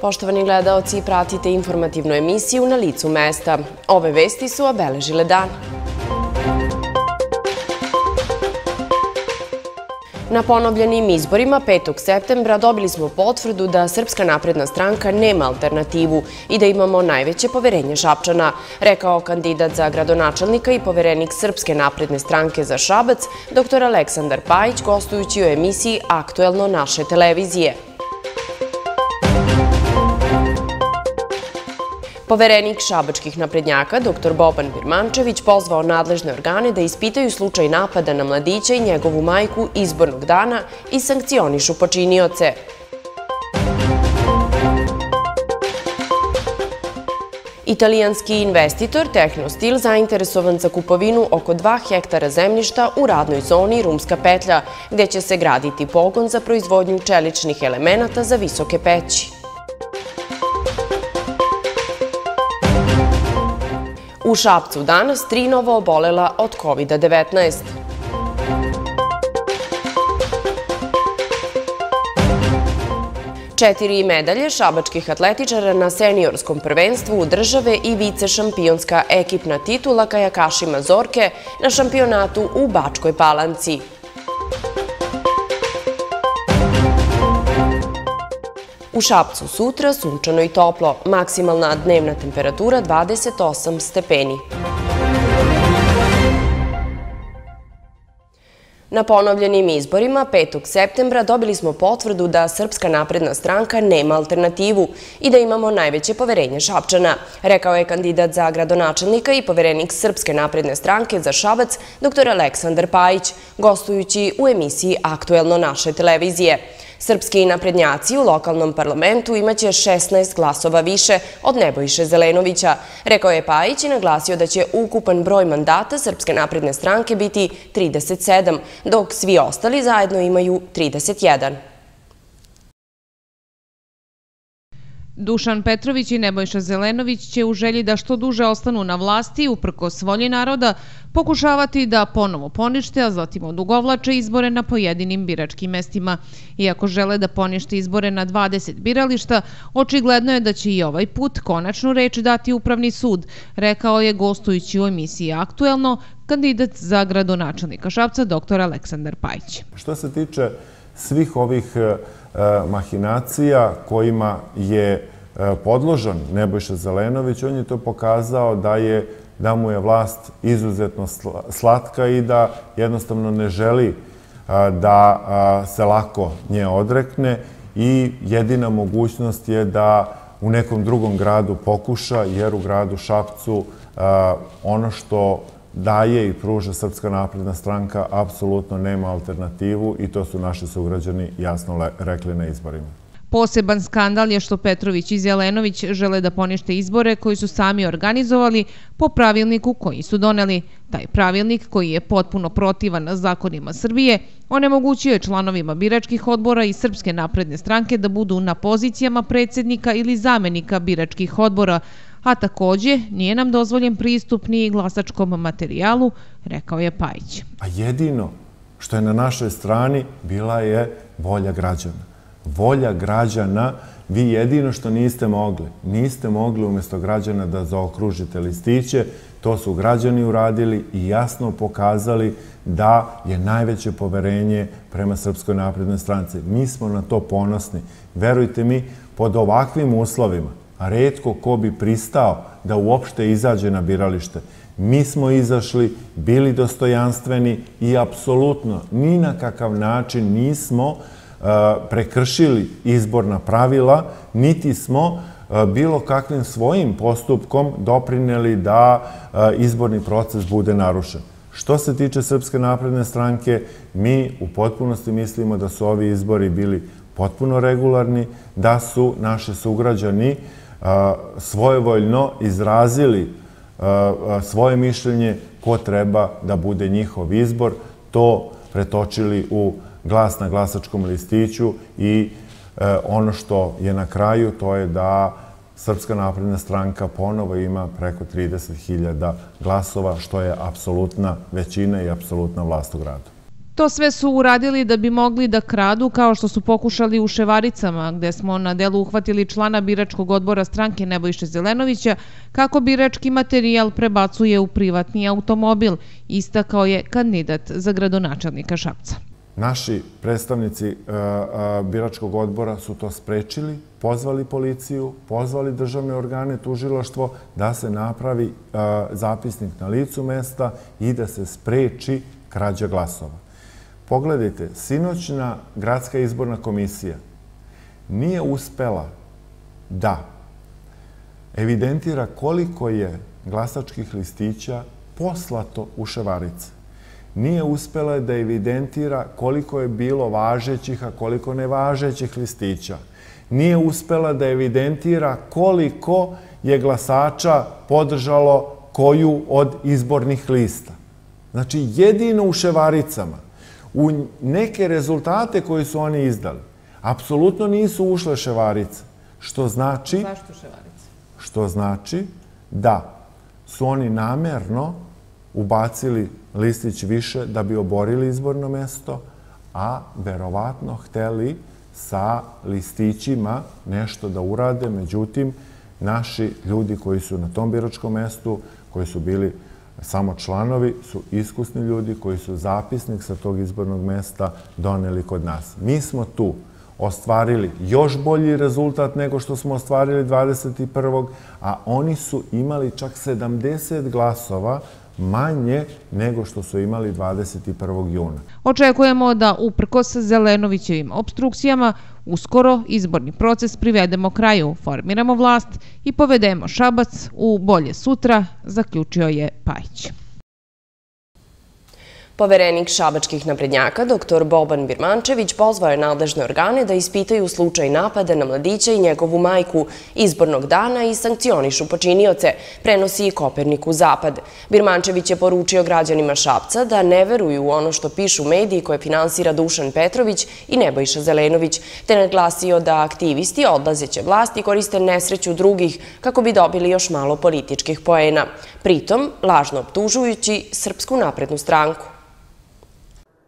Poštovani gledaoci, pratite informativnu emisiju na licu mesta. Ove vesti su obeležile dan. Na ponovljenim izborima 5. septembra dobili smo potvrdu da Srpska napredna stranka nema alternativu i da imamo najveće poverenje Šapčana, rekao kandidat za gradonačelnika i poverenik Srpske napredne stranke za Šabac, dr. Aleksandar Pajić, gostujući u emisiji Aktuelno naše televizije. Poverenik šabačkih naprednjaka, dr. Boban Birmančević, pozvao nadležne organe da ispitaju slučaj napada na mladića i njegovu majku izbornog dana i sankcionišu počinioce. Italijanski investitor Tehnostil zainteresovan za kupovinu oko 2 hektara zemljišta u radnoj zoni Rumska petlja, gde će se graditi pogon za proizvodnju čeličnih elemenata za visoke peći. U Šapcu danas tri novo obolela od COVID-19. Četiri medalje šabačkih atletičara na seniorskom prvenstvu u države i vice šampionska ekipna titula kajakašima Zorke na šampionatu u Bačkoj Palanci. U Šapcu sutra sunčano i toplo, maksimalna dnevna temperatura 28 stepeni. Na ponovljenim izborima 5. septembra dobili smo potvrdu da Srpska napredna stranka nema alternativu i da imamo najveće poverenje Šapčana, rekao je kandidat za gradonačelnika i poverenik Srpske napredne stranke za Šabac, dr. Aleksandar Pajić, gostujući u emisiji Aktuelno naše televizije. Srpski naprednjaci u lokalnom parlamentu imaće 16 glasova više od Nebojše Zelenovića. Rekao je Pajić i naglasio da će ukupan broj mandata Srpske napredne stranke biti 37, dok svi ostali zajedno imaju 31. Dušan Petrović i Nebojša Zelenović će u želji da što duže ostanu na vlasti, uprko svolji naroda, pokušavati da ponovo ponište, a zatim odugovlače izbore na pojedinim biračkim mestima. Iako žele da ponište izbore na 20 birališta, očigledno je da će i ovaj put konačnu reč dati Upravni sud, rekao je gostujući u emisiji Aktuelno kandidat za gradonačelnika Šapca, dr. Aleksandar Pajić. Što se tiče svih ovih e, mahinacija kojima je e, podložan Nebojša Zelenović, on je to pokazao da je da mu je vlast izuzetno slatka i da jednostavno ne želi da se lako nje odrekne i jedina mogućnost je da u nekom drugom gradu pokuša, jer u gradu Šapcu ono što daje i pruža Srpska napredna stranka apsolutno nema alternativu i to su naši sugrađani jasno rekli na izborima. Poseban skandal je što Petrović i Zelenović žele da ponište izbore koji su sami organizovali po pravilniku koji su doneli. Taj pravilnik, koji je potpuno protivan zakonima Srbije, onemogućio je članovima biračkih odbora i Srpske napredne stranke da budu na pozicijama predsednika ili zamenika biračkih odbora, a takođe nije nam dozvoljen pristup ni glasačkom materijalu, rekao je Pajić. A jedino što je na našoj strani bila je volja građana volja građana, vi jedino što niste mogli, niste mogli umesto građana da zaokružite listiće, to su građani uradili i jasno pokazali da je najveće poverenje prema Srpskoj naprednoj stranci. Mi smo na to ponosni. Verujte mi, pod ovakvim uslovima, a redko ko bi pristao da uopšte izađe na biralište, mi smo izašli, bili dostojanstveni i apsolutno ni na kakav način nismo prekršili izborna pravila, niti smo bilo kakvim svojim postupkom doprineli da izborni proces bude narušen. Što se tiče Srpske napredne stranke, mi u potpunosti mislimo da su ovi izbori bili potpuno regularni, da su naši sugrađani svojevoljno izrazili svoje mišljenje ko treba da bude njihov izbor, to pretočili u glas na glasačkom listiću i e, ono što je na kraju to je da Srpska napredna stranka ponovo ima preko 30.000 glasova, što je apsolutna većina i apsolutna vlast u gradu. To sve su uradili da bi mogli da kradu kao što su pokušali u Ševaricama, gde smo na delu uhvatili člana biračkog odbora stranke Nebojše Zelenovića, kako birački materijal prebacuje u privatni automobil, istakao je kandidat za gradonačelnika Šapca. Naši predstavnici e, e, biračkog odbora su to sprečili, pozvali policiju, pozvali državne organe, tužiloštvo, da se napravi e, zapisnik na licu mesta i da se spreči krađa glasova. Pogledajte, sinoćna gradska izborna komisija nije uspela da evidentira koliko je glasačkih listića poslato u Ševarice. Nije uspela da evidentira koliko je bilo važećih, a koliko nevažećih listića. Nije uspela da evidentira koliko je glasača podržalo koju od izbornih lista. Znači, jedino u Ševaricama u neke rezultate koje su oni izdali. Apsolutno nisu ušle ševarice. Što znači... Zašto ševarice? Što znači da su oni namerno ubacili listić više da bi oborili izborno mesto, a verovatno hteli sa listićima nešto da urade. Međutim, naši ljudi koji su na tom biračkom mestu, koji su bili Samo članovi su iskusni ljudi koji su zapisnik sa tog izbornog mesta doneli kod nas. Mi smo tu ostvarili još bolji rezultat nego što smo ostvarili 21. a oni su imali čak 70 glasova manje nego što su imali 21. juna. Očekujemo da uprkos Zelenovićevim obstrukcijama uskoro izborni proces privedemo kraju, formiramo vlast i povedemo Šabac u bolje sutra, zaključio je Pajić. Poverenik šabačkih naprednjaka, dr. Boban Birmančević, pozvao je nadležne organe da ispitaju slučaj napada na mladića i njegovu majku izbornog dana i sankcionišu počinioce, prenosi i Koperniku Zapad. Birmančević je poručio građanima Šapca da ne veruju u ono što pišu mediji koje finansira Dušan Petrović i Nebojša Zelenović, te naglasio da aktivisti odlazeće vlasti koriste nesreću drugih kako bi dobili još malo političkih poena. Pritom, lažno optužujući Srpsku naprednu stranku.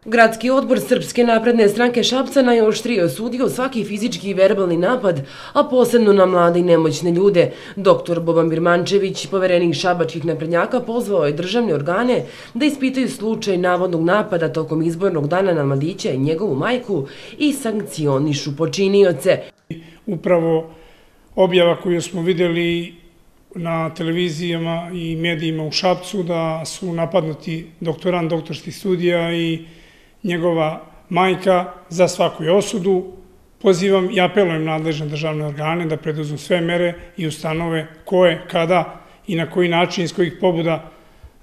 Gradski odbor Srpske napredne stranke Šapca najoštrije osudio svaki fizički i verbalni napad, a posebno na mlade i nemoćne ljude. Doktor Boban Birmančević, poverenik šabačkih naprednjaka, pozvao je državne organe da ispitaju slučaj navodnog napada tokom izbornog dana na mladića i njegovu majku i sankcionišu počinioce. Upravo objava koju smo videli na televizijama i medijima u Šapcu da su napadnuti doktorant doktorskih studija i njegova majka za svaku je osudu. Pozivam i apelujem nadležne državne organe da preduzmu sve mere i ustanove ko je, kada i na koji način, iz kojih pobuda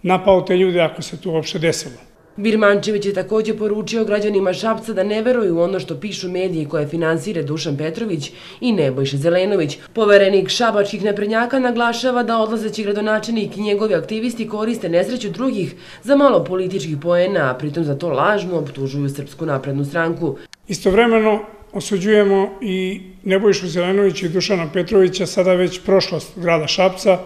napao te ljude ako se to uopšte desilo. Birmančević je također poručio građanima Šapca da ne veruju ono što pišu mediji koje finansire Dušan Petrović i Nebojša Zelenović. Poverenik šabačkih neprednjaka naglašava da odlazeći gradonačenik i njegovi aktivisti koriste nesreću drugih za malo političkih poena, a pritom za to lažno optužuju Srpsku naprednu stranku. Istovremeno osuđujemo i Nebojšu Zelenovića i Dušana Petrovića, sada već prošlost grada Šapca,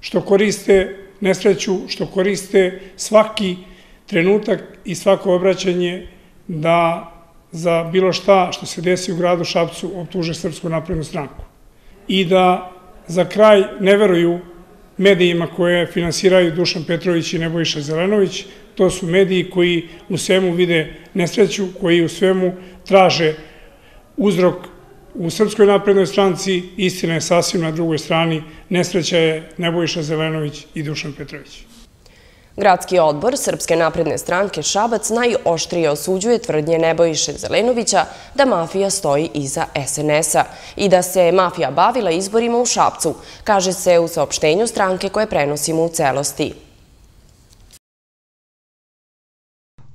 što koriste nesreću, što koriste svaki trenutak i svako obraćanje da za bilo šta što se desi u gradu Šapcu optuže Srpsku naprednu stranku. I da za kraj ne veruju medijima koje finansiraju Dušan Petrović i Nebojša Zelenović, to su mediji koji u svemu vide nesreću, koji u svemu traže uzrok u Srpskoj naprednoj stranci, istina je sasvim na drugoj strani, nesreća je Nebojša Zelenović i Dušan Petrović. Gradski odbor Srpske napredne stranke Šabac najoštrije osuđuje tvrdnje Nebojiše Zelenovića da mafija stoji iza SNS-a i da se mafija bavila izborima u Šapcu, kaže se u saopštenju stranke koje prenosimo u celosti.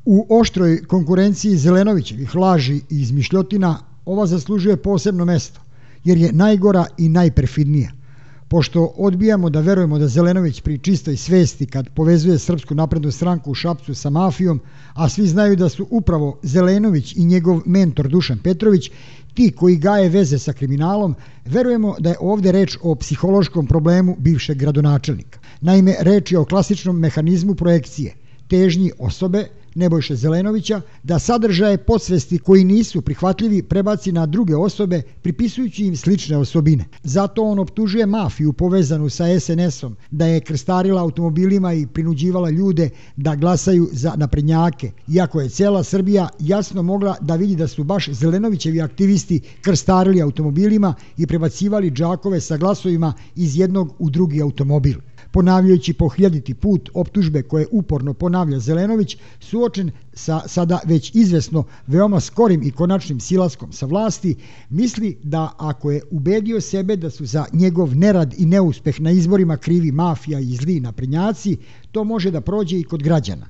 U oštroj konkurenciji Zelenovićevih laži i izmišljotina ova zaslužuje posebno mesto, jer je najgora i najperfidnija pošto odbijamo da verujemo da Zelenović pri čistoj svesti kad povezuje Srpsku naprednu stranku u Šapcu sa mafijom, a svi znaju da su upravo Zelenović i njegov mentor Dušan Petrović ti koji gaje veze sa kriminalom, verujemo da je ovde reč o psihološkom problemu bivšeg gradonačelnika. Naime, reč je o klasičnom mehanizmu projekcije, težnji osobe Nebojše Zelenovića da sadržaje podsvesti koji nisu prihvatljivi prebaci na druge osobe pripisujući im slične osobine. Zato on optužuje mafiju povezanu sa SNS-om da je krstarila automobilima i prinuđivala ljude da glasaju za naprednjake, iako je cela Srbija jasno mogla da vidi da su baš Zelenovićevi aktivisti krstarili automobilima i prebacivali džakove sa glasovima iz jednog u drugi automobil ponavljajući po hiljaditi put optužbe koje uporno ponavlja Zelenović, suočen sa sada već izvesno veoma skorim i konačnim silaskom sa vlasti, misli da ako je ubedio sebe da su za njegov nerad i neuspeh na izborima krivi mafija i zli naprednjaci, to može da prođe i kod građana.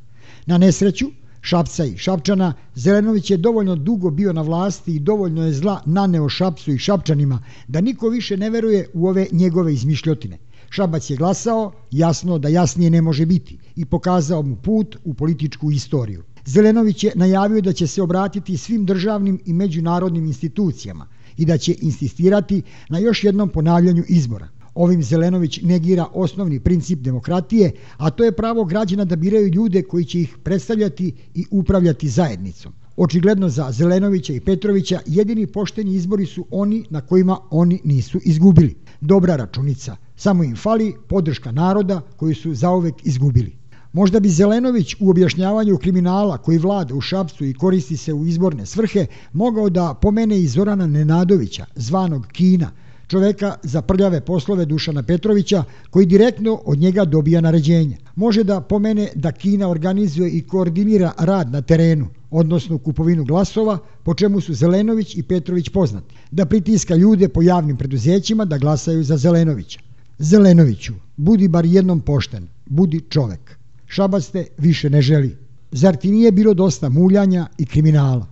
Na nesreću, Šapca i Šapčana, Zelenović je dovoljno dugo bio na vlasti i dovoljno je zla naneo Šapcu i Šapčanima da niko više ne veruje u ove njegove izmišljotine. Šabac je glasao, jasno da jasnije ne može biti, i pokazao mu put u političku istoriju. Zelenović je najavio da će se obratiti svim državnim i međunarodnim institucijama i da će insistirati na još jednom ponavljanju izbora. Ovim Zelenović negira osnovni princip demokratije, a to je pravo građana da biraju ljude koji će ih predstavljati i upravljati zajednicom. Očigledno za Zelenovića i Petrovića jedini pošteni izbori su oni na kojima oni nisu izgubili. Dobra računica – Samo im fali podrška naroda koju su zauvek izgubili. Možda bi Zelenović u objašnjavanju kriminala koji vlada u Šapcu i koristi se u izborne svrhe mogao da pomene i Zorana Nenadovića, zvanog Kina, čoveka za prljave poslove Dušana Petrovića, koji direktno od njega dobija naređenja. Može da pomene da Kina organizuje i koordinira rad na terenu, odnosno kupovinu glasova, po čemu su Zelenović i Petrović poznati, da pritiska ljude po javnim preduzećima da glasaju za Zelenovića. Zelenoviću, budi bar jednom pošten, budi čovek. Šabac te više ne želi. Zar ti nije bilo dosta muljanja i kriminala?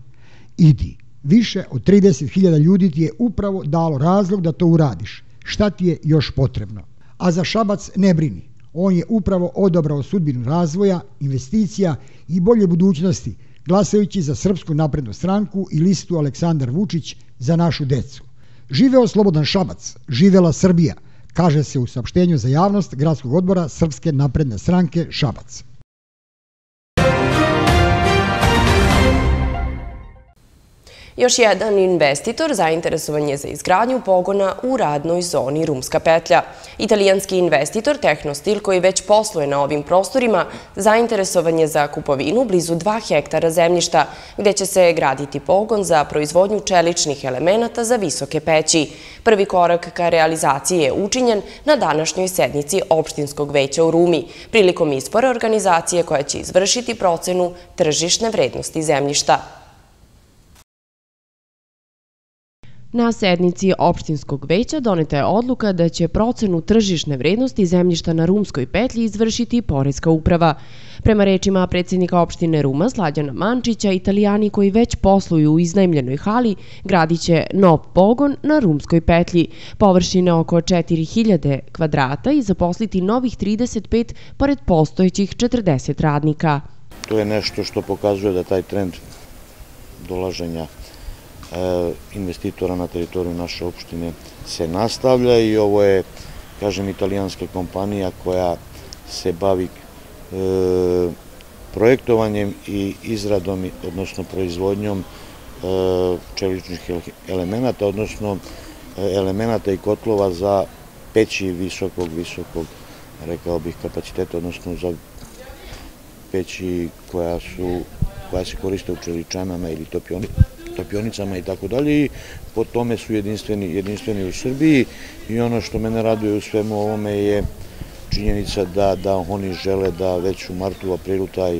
Idi, više od 30.000 ljudi ti je upravo dalo razlog da to uradiš. Šta ti je još potrebno? A za Šabac ne brini. On je upravo odobrao sudbinu razvoja, investicija i bolje budućnosti, glasajući za Srpsku naprednu stranku i listu Aleksandar Vučić za našu decu. Živeo slobodan Šabac, živela Srbija, kaže se u saopštenju za javnost Gradskog odbora Srpske napredne stranke Šabac. Još jedan investitor zainteresovan je za izgradnju pogona u radnoj zoni Rumska petlja. Italijanski investitor Tehnostil koji već posluje na ovim prostorima zainteresovan je za kupovinu blizu 2 hektara zemljišta gde će se graditi pogon za proizvodnju čeličnih elemenata za visoke peći. Prvi korak ka realizaciji je učinjen na današnjoj sednici opštinskog veća u Rumi prilikom ispora organizacije koja će izvršiti procenu tržišne vrednosti zemljišta. Na sednici opštinskog veća doneta je odluka da će procenu tržišne vrednosti zemljišta na Rumskoj petlji izvršiti Porezka uprava. Prema rečima predsjednika opštine Ruma Slađana Mančića, italijani koji već posluju u iznajmljenoj hali gradit će nov pogon na Rumskoj petlji, površine oko 4000 kvadrata i zaposliti novih 35 pored postojećih 40 radnika. To je nešto što pokazuje da taj trend dolaženja investitora na teritoriju naše opštine se nastavlja i ovo je, kažem, italijanska kompanija koja se bavi e, projektovanjem i izradom, odnosno proizvodnjom e, čeličnih elemenata, odnosno elemenata i kotlova za peći visokog, visokog, rekao bih, kapaciteta, odnosno za peći koja su koja se koriste u čeličanama ili topionicama i tako dalje i po tome su jedinstveni, jedinstveni u Srbiji i ono što mene raduje u svemu ovome je činjenica da, da oni žele da već u martu, aprilu taj,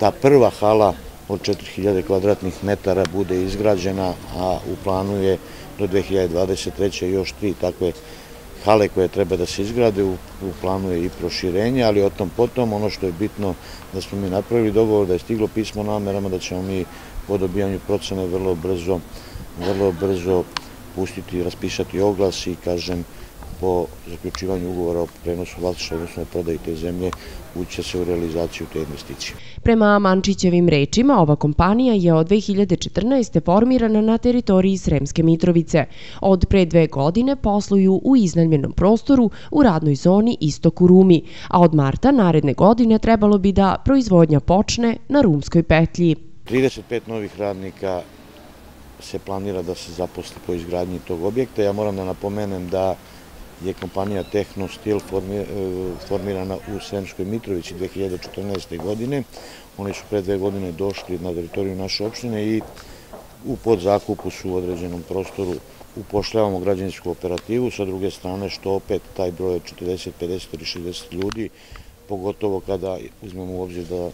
ta prva hala od 4000 kvadratnih metara bude izgrađena, a u planu je do 2023. još tri takve hale koje treba da se izgrade, u, u planu je i proširenje, ali o tom potom, ono što je bitno da smo mi napravili dogovor, da je stiglo pismo namerama, da ćemo mi po dobijanju procene vrlo brzo, vrlo brzo pustiti, raspisati oglas i, kažem, po zaključivanju ugovora o prenosu vlasništva, odnosno o prodaji te zemlje, ući se u realizaciju te investicije. Prema Mančićevim rečima, ova kompanija je od 2014. formirana na teritoriji Sremske Mitrovice. Od pre dve godine posluju u iznajmljenom prostoru u radnoj zoni Istok u Rumi, a od marta naredne godine trebalo bi da proizvodnja počne na Rumskoj petlji. 35 novih radnika se planira da se zaposli po izgradnji tog objekta. Ja moram da napomenem da je kompanija Tehno Steel e, formirana u Sremskoj Mitrovici 2014. godine. Oni su pre dve godine došli na teritoriju naše opštine i u podzakupu su u određenom prostoru upošljavamo građansku operativu, sa druge strane što opet taj broj od 40, 50 ili 60 ljudi, pogotovo kada uzmemo u obzir da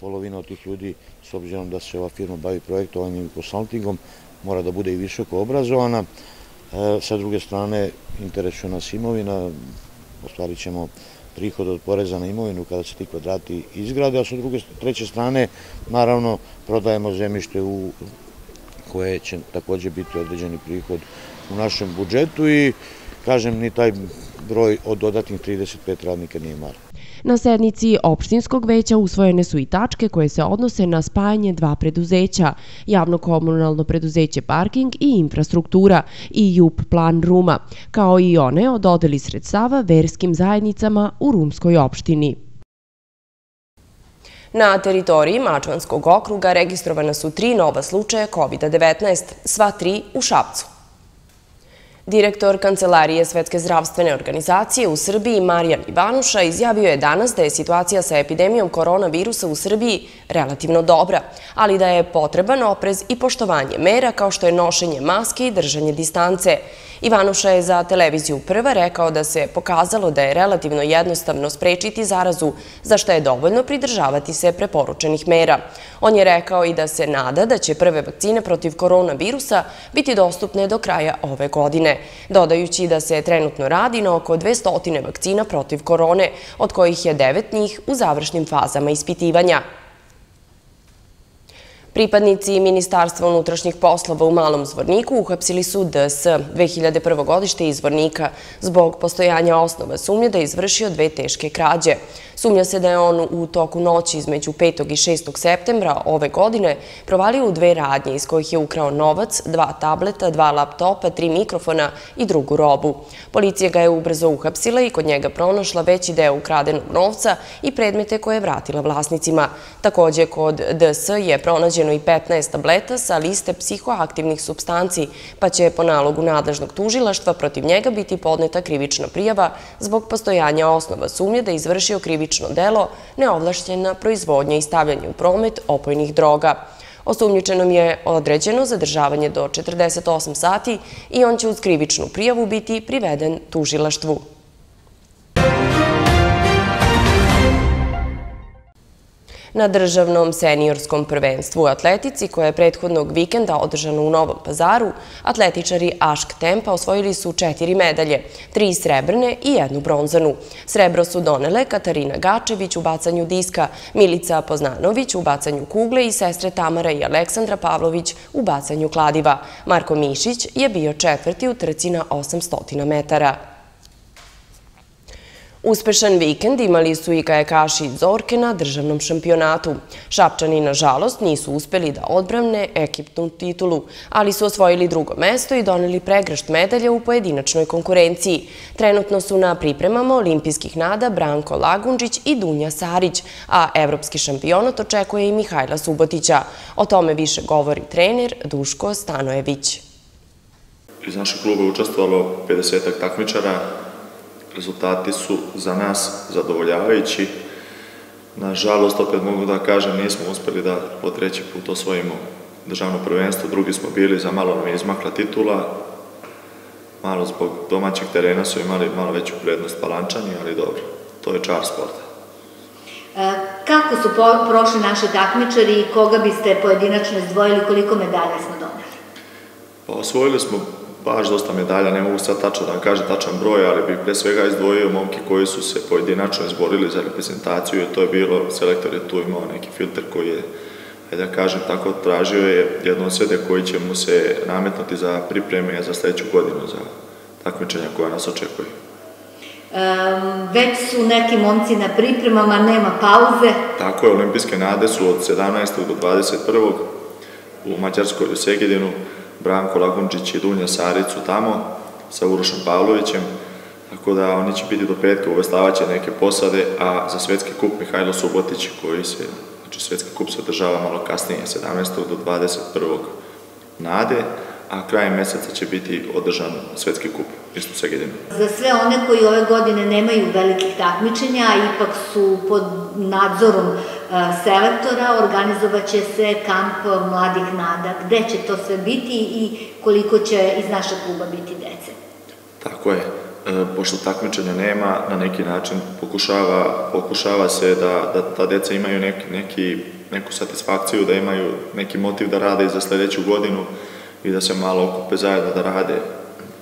polovina od tih ljudi, s obzirom da se ova firma bavi projektovanjem i konsultingom, mora da bude i visoko obrazovana. E, sa druge strane, interesuje nas imovina, ostvarit ćemo prihod od poreza na imovinu kada se ti kvadrati izgrade, a sa druge, treće strane, naravno, prodajemo zemljište u koje će takođe biti određeni prihod u našem budžetu i, kažem, ni taj broj od dodatnih 35 radnika nije mara. Na sednici opštinskog veća usvojene su i tačke koje se odnose na spajanje dva preduzeća, javno-komunalno preduzeće Parking i infrastruktura i JUP plan Ruma, kao i one o dodeli sredstava verskim zajednicama u Rumskoj opštini. Na teritoriji Mačvanskog okruga registrovana su tri nova slučaja COVID-19, sva tri u Šapcu. Direktor Kancelarije Svetske zdravstvene organizacije u Srbiji Marijan Ivanuša izjavio je danas da je situacija sa epidemijom koronavirusa u Srbiji relativno dobra, ali da je potreban oprez i poštovanje mera kao što je nošenje maske i držanje distance. Ivanuša je za televiziju Prva rekao da se pokazalo da je relativno jednostavno sprečiti zarazu, za što je dovoljno pridržavati se preporučenih mera. On je rekao i da se nada da će prve vakcine protiv koronavirusa biti dostupne do kraja ove godine, dodajući da se trenutno radi na oko 200 vakcina protiv korone, od kojih je devet njih u završnim fazama ispitivanja. Pripadnici Ministarstva unutrašnjih poslova u Malom Zvorniku uhapsili su DS 2001. godište izvornika zbog postojanja osnova sumnje da je izvršio dve teške krađe. Sumnja se da je on u toku noći između 5. i 6. septembra ove godine provalio u dve radnje iz kojih je ukrao novac, dva tableta, dva laptopa, tri mikrofona i drugu robu. Policija ga je ubrzo uhapsila i kod njega pronašla veći deo ukradenog novca i predmete koje je vratila vlasnicima. Takođe, kod DS je pronađeno i 15 tableta sa liste psihoaktivnih substanci, pa će po nalogu nadležnog tužilaštva protiv njega biti podneta krivična prijava zbog postojanja osnova sumnje da je izvršio krivično krivično delo neovlašćena proizvodnja i stavljanje u promet opojnih droga. Osumnjičenom je određeno zadržavanje do 48 sati i on će uz krivičnu prijavu biti priveden tužilaštvu. Na državnom seniorskom prvenstvu u atletici, koje je prethodnog vikenda održano u Novom pazaru, atletičari Ašk Tempa osvojili su četiri medalje, tri srebrne i jednu bronzanu. Srebro su donele Katarina Gačević u bacanju diska, Milica Poznanović u bacanju kugle i sestre Tamara i Aleksandra Pavlović u bacanju kladiva. Marko Mišić je bio četvrti u trci na 800 metara. Uspešan vikend imali su i kajakaši iz Zorke na državnom šampionatu. Šapčani, nažalost, nisu uspeli da odbravne ekipnu titulu, ali su osvojili drugo mesto i doneli pregrašt medalja u pojedinačnoj konkurenciji. Trenutno su na pripremama olimpijskih nada Branko Lagunđić i Dunja Sarić, a evropski šampionat očekuje i Mihajla Subotića. O tome više govori trener Duško Stanojević. Iz našeg kluba učestvovalo 50 takmičara, rezultati su za nas zadovoljavajući. Nažalost, opet mogu da kažem, nismo uspeli da po treći put osvojimo državno prvenstvo, drugi smo bili, za malo nam je izmakla titula, malo zbog domaćeg terena su imali malo veću prednost palančani, ali dobro, to je čar sporta. E, kako su prošli naši takmičari i koga biste pojedinačno izdvojili, koliko medalja smo doneli? Pa osvojili smo baš dosta medalja, ne mogu sad tačno da vam kažem tačan broj, ali bih pre svega izdvojio momke koji su se pojedinačno izborili za reprezentaciju, jer to je bilo, selektor je tu imao neki filter koji je, da kažem tako, tražio je jednosede koji će mu se nametnuti za pripreme za sledeću godinu, za takmičenja koja nas očekuje. već su neki momci na pripremama, nema pauze. Tako je, olimpijske nade su od 17. do 21. u Mađarskoj u Segedinu, Branko Lagunčić i Dunja Saricu tamo sa Urošom Pavlovićem, tako da oni će biti do petka, uvestavaće neke posade, a za svetski kup Mihajlo Subotić, koji se, znači svetski kup se održava malo kasnije, 17. do 21. nade, a krajem meseca će biti održan svetski kup isto Segedinu. Za sve one koji ove godine nemaju velikih takmičenja, a ipak su pod nadzorom e, selektora, organizovat će se kamp mladih nada. Gde će to sve biti i koliko će iz našeg kluba biti dece? Tako je. E, pošto takmičenja nema, na neki način pokušava, pokušava se da, da ta deca imaju neki, neki, neku satisfakciju, da imaju neki motiv da rade i za sledeću godinu, i da se malo okupe zajedno da rade.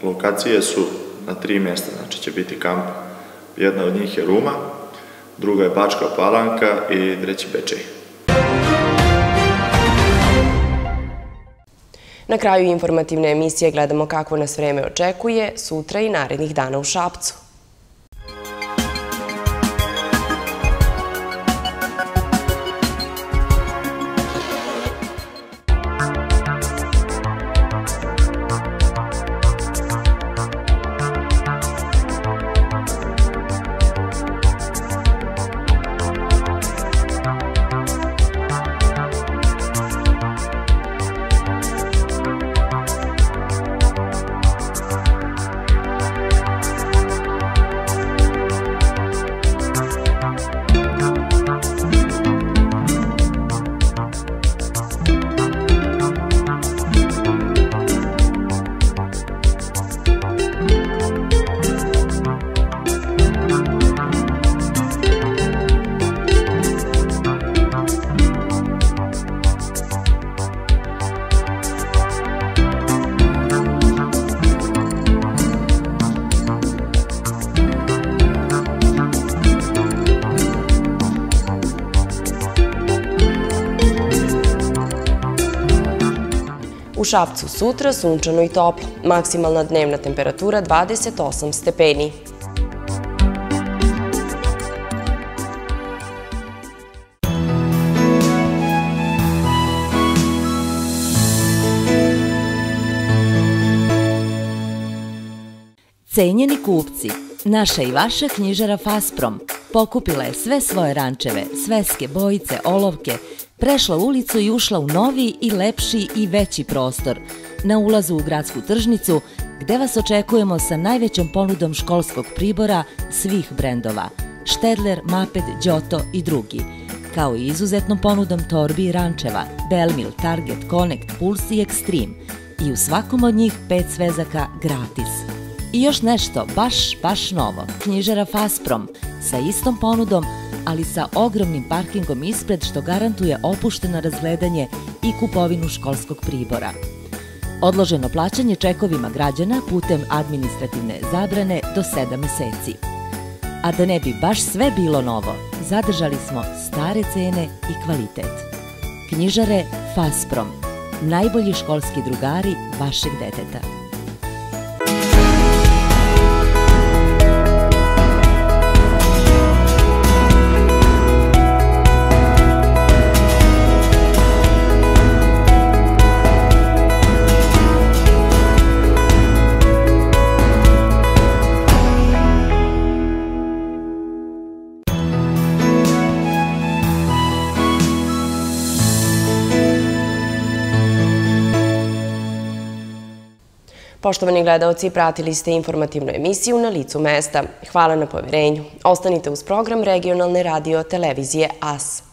Lokacije su na tri mjesta, znači će biti kamp. Jedna od njih je Ruma, druga je Bačka Palanka i treći Bečej. Na kraju informativne emisije gledamo kako nas vreme očekuje sutra i narednih dana u Šapcu. Šapcu sutra sunčano i toplo. Maksimalna dnevna temperatura 28 stepeni. Cenjeni kupci, naša i vaša knjižara Fasprom pokupila je sve svoje rančeve, sveske, bojice, olovke, prešla ulicu i ušla u novi i lepši i veći prostor, na ulazu u gradsku tržnicu, gde vas očekujemo sa najvećom ponudom školskog pribora svih brendova, Štedler, Maped, Đoto i drugi, kao i izuzetnom ponudom torbi i rančeva, Belmil, Target, Connect, Pulse i Extreme. I u svakom od njih pet svezaka gratis. I još nešto, baš, baš novo, knjižara Fasprom, sa istom ponudom, ali sa ogromnim parkingom ispred što garantuje opušteno razgledanje i kupovinu školskog pribora. Odloženo plaćanje čekovima građana putem administrativne zabrane do 7 meseci. A da ne bi baš sve bilo novo, zadržali smo stare cene i kvalitet. Knjižare Fasprom, najbolji školski drugari vašeg deteta. Poštovani gledalci, pratili ste informativnu emisiju na licu mesta. Hvala na poverenju. Ostanite uz program regionalne radio televizije AS.